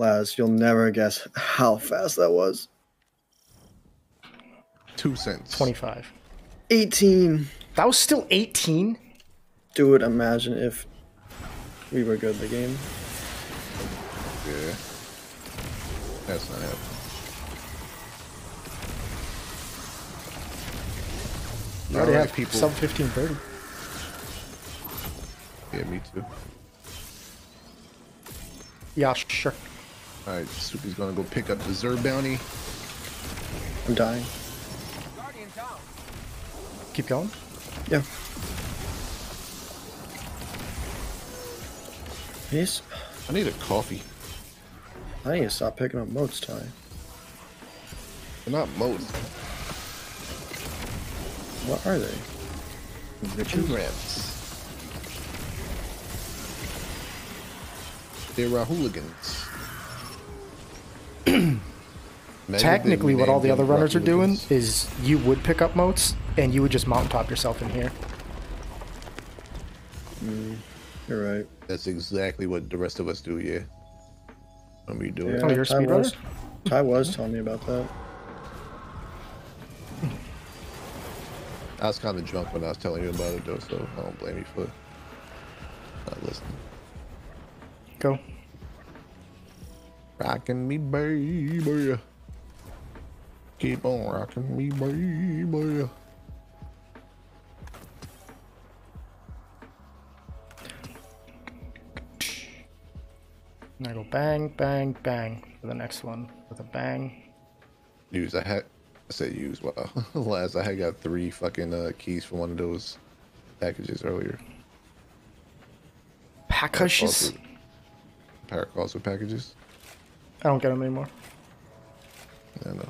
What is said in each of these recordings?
Laz, you'll never guess how fast that was. Two cents. 25. 18. That was still 18? Dude, imagine if we were good in the game. Yeah. That's not happening. You already Alright, have people. sub 1530. Yeah, me too. Yeah, sure. Alright, Soupy's gonna go pick up the Zer bounty. I'm dying. Keep going. Yeah. Yes. I need a coffee. I need to stop picking up motes, Ty. They're not motes. What are they? Two ramps. They're hooligans. Imagine if they Technically, what all the other runners are doing is you would pick up motes and you would just mountaintop yourself in here. Hmm, you're right. That's exactly what the rest of us do, yeah. When we do it. Oh, you're a Ty speedrunner? was, Ty was telling me about that. I was kind of drunk when I was telling you about it, though, so I don't blame you for not listening. Go. Rocking me, baby. Keep on rocking me, baby. And I go bang, bang, bang for the next one with a bang. Use. I had. I said use. Wow. Last I had got three fucking uh, keys from one of those packages earlier. Packages? Paracross with packages. I don't get them anymore. I know.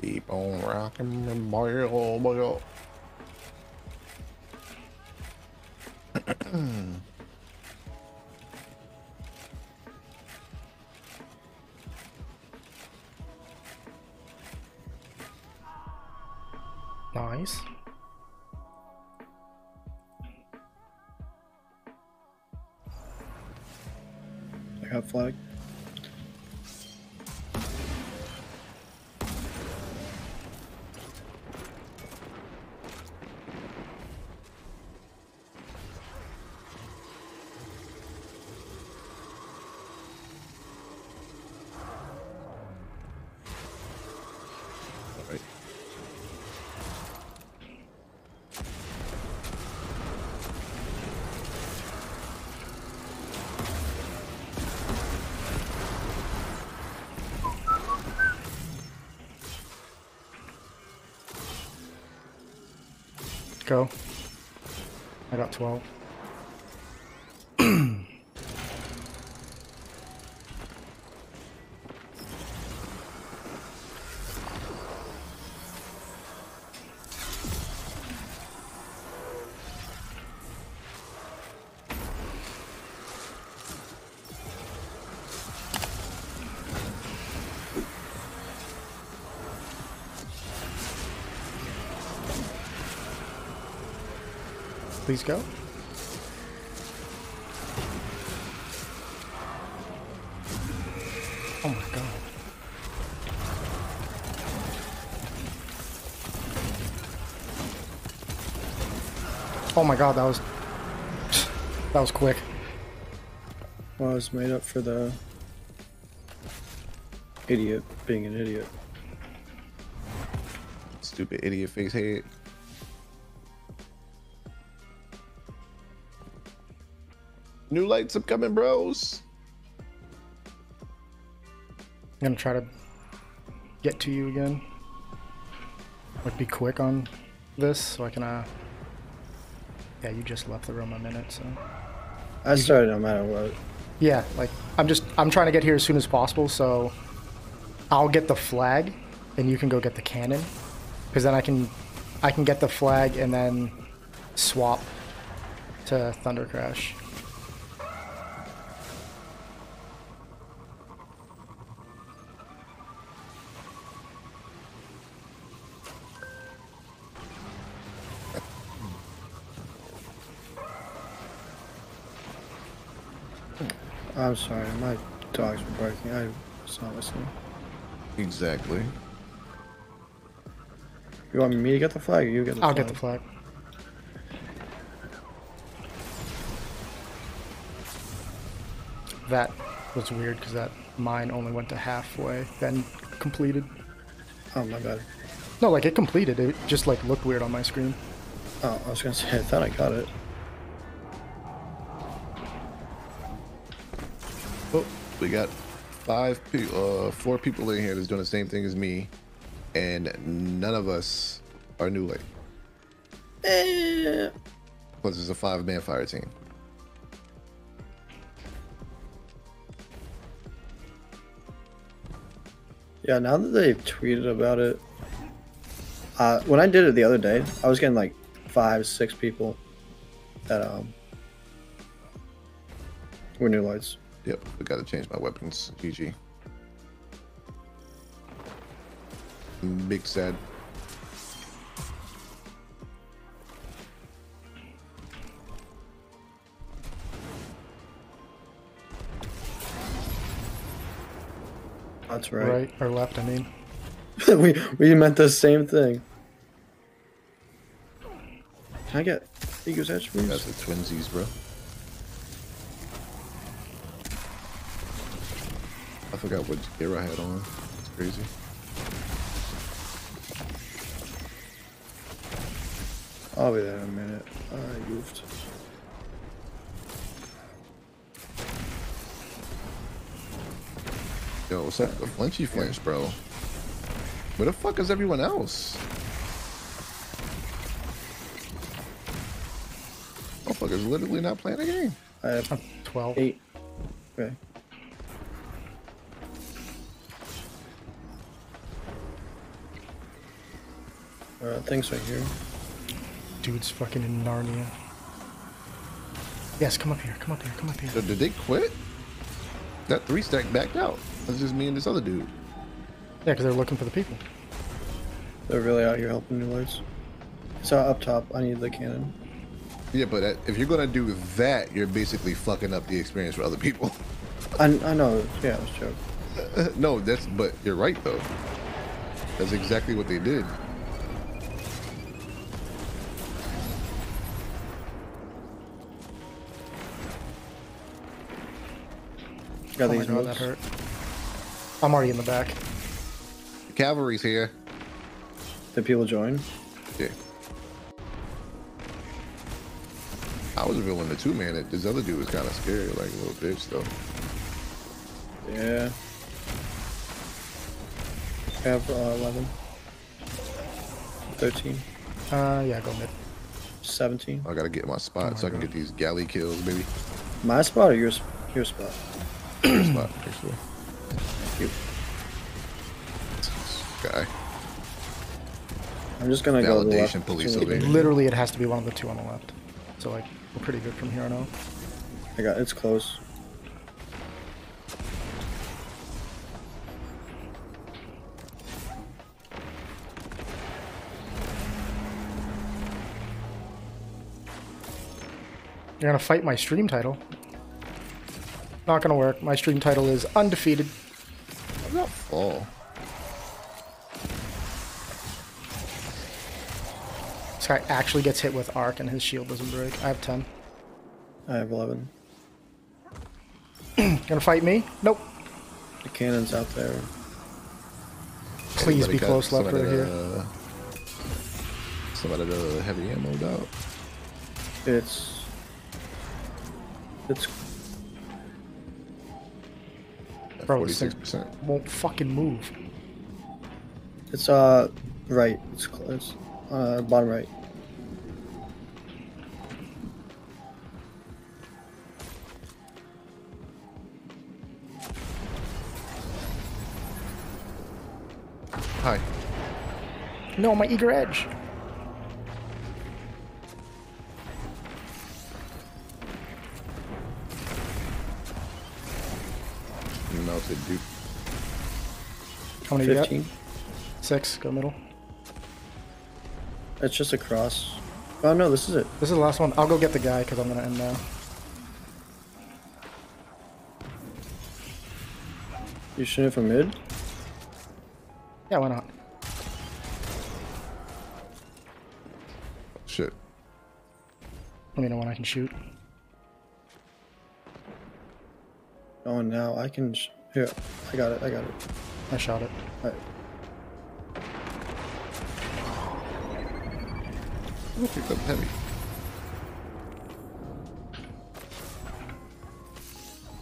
Keep on rocking, boy, oh boy. Nice. I got flag. Go. I got 12. Please go. Oh my god. Oh my god, that was that was quick. Well, I was made up for the idiot being an idiot. Stupid idiot face head. New lights upcoming, bros. I'm gonna try to get to you again. Like be quick on this so I can uh Yeah, you just left the room a minute, so I started no matter what. Yeah, like I'm just I'm trying to get here as soon as possible, so I'll get the flag and you can go get the cannon. Cause then I can I can get the flag and then swap to Thunder Crash. I'm sorry, my dogs were barking. I was not listening. Exactly. You want me to get the flag or you get the I'll flag? get the flag. That was weird because that mine only went to halfway, then completed. Oh, my bad. No, like it completed. It just like looked weird on my screen. Oh, I was gonna say, I thought I got it. We got five, pe- uh, four people in here that's doing the same thing as me, and none of us are new light. Eh. Plus, it's a five-man fire team. Yeah, now that they've tweeted about it, uh, when I did it the other day, I was getting like five, six people that um were new lights. Yep, we got to change my weapons. GG. Big sad. That's Right, right. or left, I mean. we we meant the same thing. Can I get Eager Edge, please? That's the twinsies, bro. Forgot what gear I had on. It's crazy. I'll be there in a minute. I goofed. Yo, what's up? The flinchy flinch, bro. Where the fuck is everyone else? Motherfucker's literally not playing the game. I have 12. eight. Okay. Uh, things right here. Dude's fucking in Narnia. Yes, come up here, come up here, come up here. So did they quit? That three stack backed out. That's just me and this other dude. Yeah, because they're looking for the people. They're really out here helping new lights. So up top, I need the cannon. Yeah, but if you're gonna do that, you're basically fucking up the experience for other people. I, I know. Yeah, it was a joke. no, that's but you're right though. That's exactly what they did. Got Oh these god, that hurt. I'm already in the back. The cavalry's here. Did people join? Yeah. I was feeling the two man. That this other dude was kind of scary, like a little bitch though. Yeah. I have uh, 11. 13. Uh, yeah, go mid. 17. I gotta get my spot Oh so I can get these galley kills, maybe. My spot or your, your spot? Your spot, actually. You. Guy. I'm just gonna go to the Validation left. police to over the- here. Literally, it has to be one of the two on the left. So, like, we're pretty good from here on out. I got it's close. You're gonna fight my stream title. Not gonna work. My stream title is undefeated. I'm not fall. This guy actually gets hit with arc and his shield doesn't break. I have 10. I have 11. Gonna fight me? Nope. The cannon's out there. Please Anybody be close left some of right here. the- uh, Some of the heavy ammo out. It's. It's. Bro, this thing Forty-six percent. won't fucking move. It's, uh. Right. It's close. Uh, bottom right. Hi. No, my eager edge. Melted dude. How many you got? 15. Six. Go middle. It's just a cross. Oh no, this is it. This is the last one. I'll go get the guy because I'm gonna end now. You shooting from mid? Yeah, why not? Shit. Let me know when I can shoot. Oh, now I can. Here, I got it. I got it. I shot it. Alright. Heavy.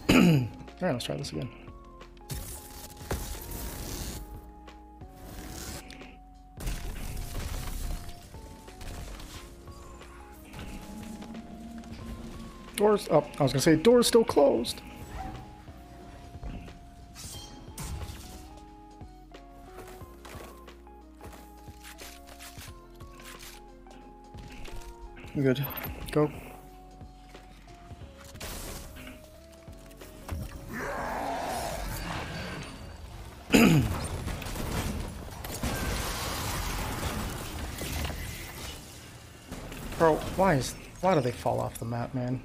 Alright, let's try this again. Doors up. I was gonna say doors still closed. Good. Go. Bro, why is why do they fall off the map, man?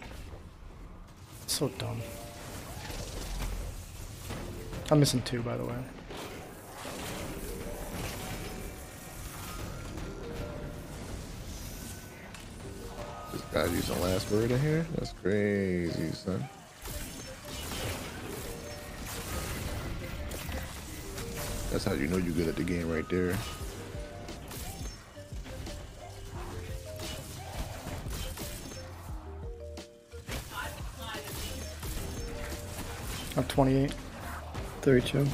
So dumb. I'm missing two, by the way. This guy's the last word in here? That's crazy, son. That's how you know you're good at the game right there. I'm 28. 32.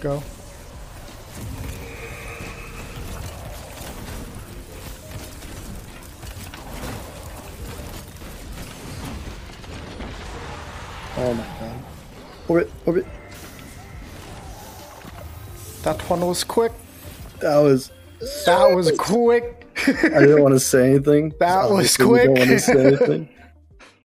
Go. Oh my god. Orbit, orbit. That one was quick. That was. That was quick. I didn't want to say anything. That was Obviously, we Don't quick.